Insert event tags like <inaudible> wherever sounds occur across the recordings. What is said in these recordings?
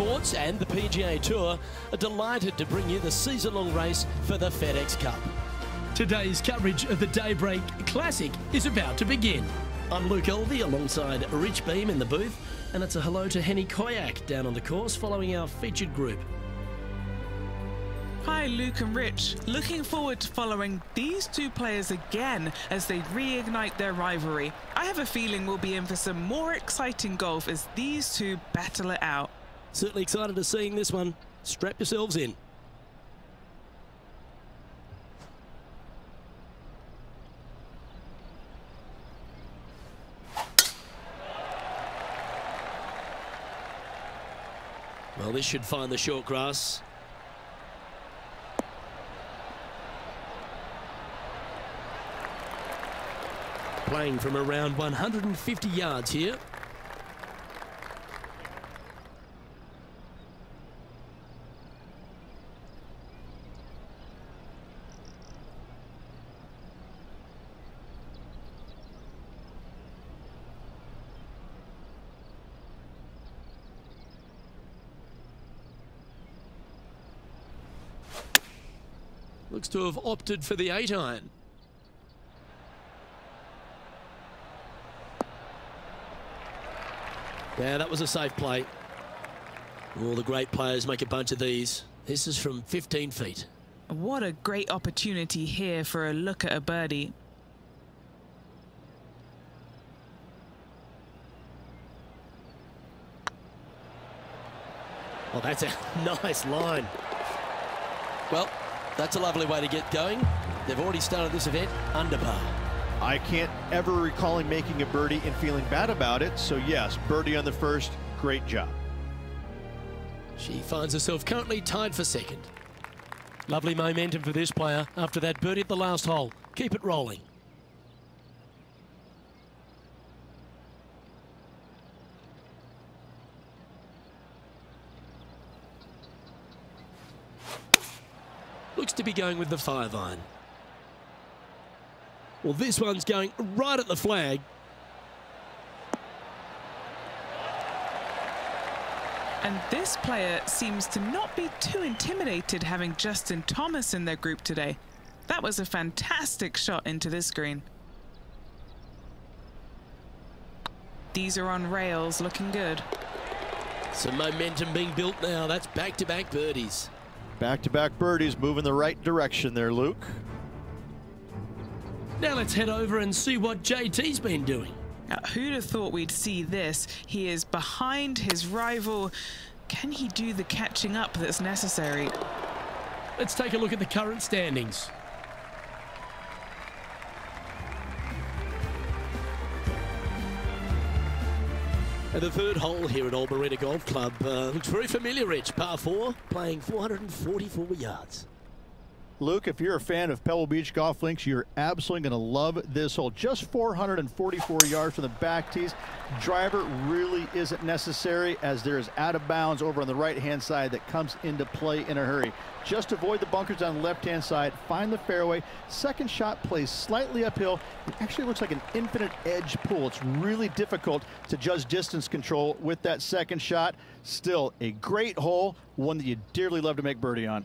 2K Sports and the PGA Tour are delighted to bring you the season-long race for the FedEx Cup. Today's coverage of the Daybreak Classic is about to begin. I'm Luke Elvy alongside Rich Beem in the booth, and it's a hello to Henni Koyack down on the course following our featured group. Hi, Luke and Rich. Looking forward to following these two players again as they reignite their rivalry. I have a feeling we'll be in for some more exciting golf as these two battle it out. Certainly excited to seeing this one. Strap yourselves in. Well, this should find the short grass. Playing from around 150 yards here. Looks to have opted for the 8 iron. Yeah, that was a safe play. All the great players make a bunch of these. This is from 15 feet. What a great opportunity here for a look at a birdie. Oh, that's a <laughs> nice line. Well, that's a lovely way to get going. They've already started this event under par. I can't ever recall him making a birdie and feeling bad about it. So yes, birdie on the first, great job. She finds herself currently tied for second. Lovely momentum for this player after that birdie at the last hole. Keep it rolling. Looks to be going with the five iron. Well, this one's going right at the flag. And this player seems to not be too intimidated having Justin Thomas in their group today. That was a fantastic shot into this green. These are on rails, looking good. Some momentum being built now. That's back-to-back -back birdies. Back-to-back -back birdies moving the right direction there, Luke. Now let's head over and see what JT's been doing. Now, who'd have thought we'd see this? He is behind his rival. Can he do the catching up that's necessary? Let's take a look at the current standings. And the third hole here at Old Marina Golf Club uh, looks very familiar, Rich. Par 4, playing 444 yards. Luke, if you're a fan of Pebble Beach Golf Links, you're absolutely going to love this hole. Just 444 yards from the back tees. Driver really isn't necessary as there is out of bounds over on the right-hand side that comes into play in a hurry. Just avoid the bunkers on the left-hand side, find the fairway. Second shot plays slightly uphill. It actually looks like an infinite edge pull. It's really difficult to judge distance control with that second shot. Still a great hole, one that you dearly love to make birdie on.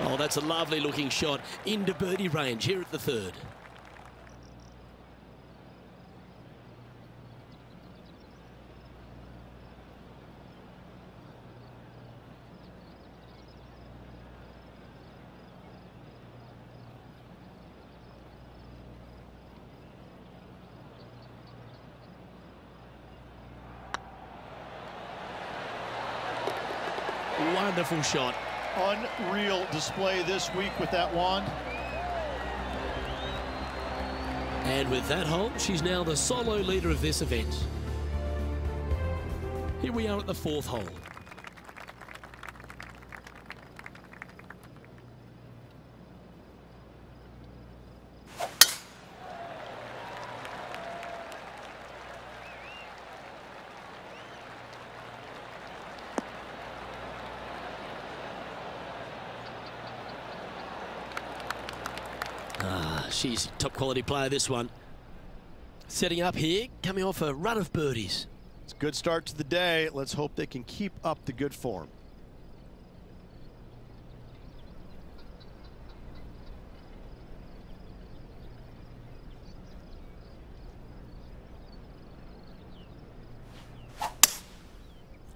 Oh, that's a lovely looking shot into birdie range here at the third. Wonderful shot unreal display this week with that wand. And with that hole, she's now the solo leader of this event. Here we are at the fourth hole. She's top quality player, this one. Setting up here, coming off a run of birdies. It's a good start to the day. Let's hope they can keep up the good form.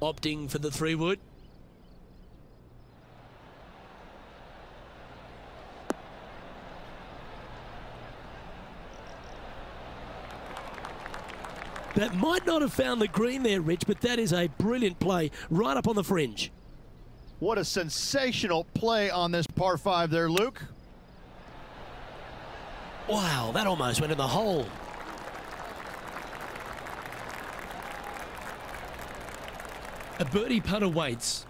Opting for the three wood. That might not have found the green there, Rich, but that is a brilliant play right up on the fringe. What a sensational play on this par five there, Luke. Wow, that almost went in the hole. A birdie putt awaits.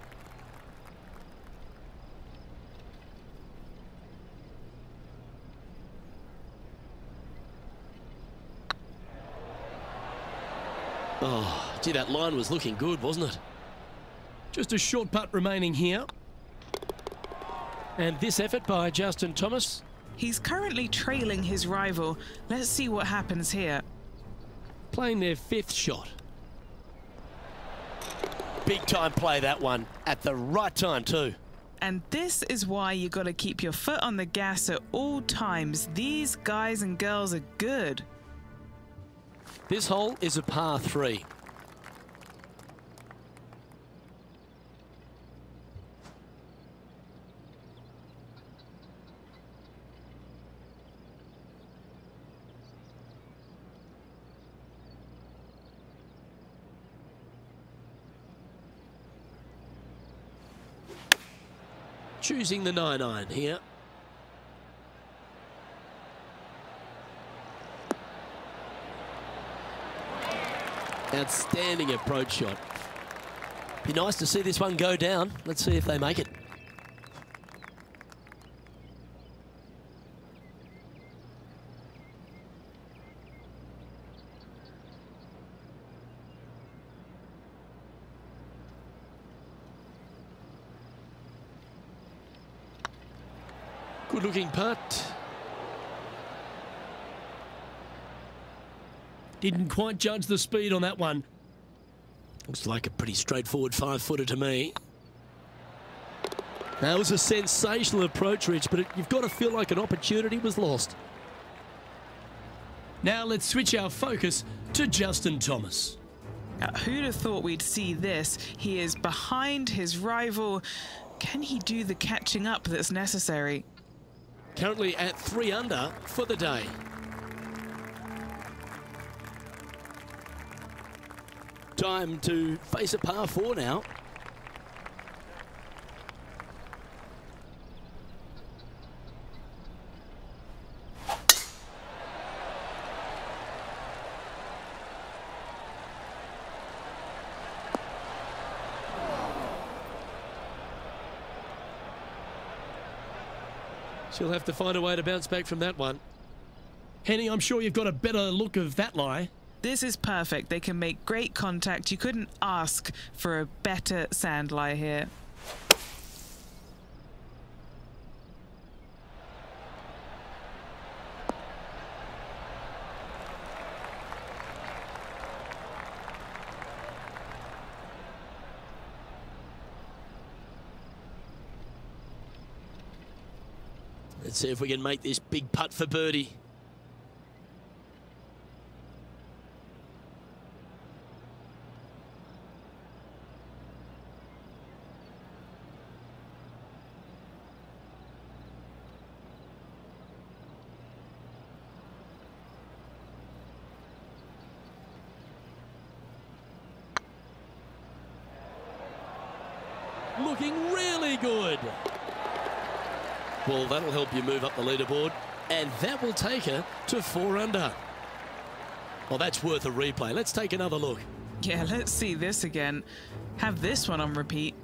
Oh, gee, that line was looking good, wasn't it? Just a short putt remaining here. And this effort by Justin Thomas. He's currently trailing his rival. Let's see what happens here. Playing their fifth shot. Big time play, that one. At the right time, too. And this is why you got to keep your foot on the gas at all times. These guys and girls are good. This hole is a par three. Choosing the 9-iron here. Outstanding approach shot. Be nice to see this one go down. Let's see if they make it. Good looking putt. Didn't quite judge the speed on that one. Looks like a pretty straightforward five footer to me. That was a sensational approach, Rich, but it, you've got to feel like an opportunity was lost. Now let's switch our focus to Justin Thomas. Uh, who'd have thought we'd see this? He is behind his rival. Can he do the catching up that's necessary? Currently at three under for the day. Time to face a par four now. She'll have to find a way to bounce back from that one. Henni, I'm sure you've got a better look of that lie. This is perfect. They can make great contact. You couldn't ask for a better sand lie here. Let's see if we can make this big putt for birdie. Looking really good. Well, that'll help you move up the leaderboard, and that will take her to four under. Well, that's worth a replay. Let's take another look. Yeah, let's see this again. Have this one on repeat.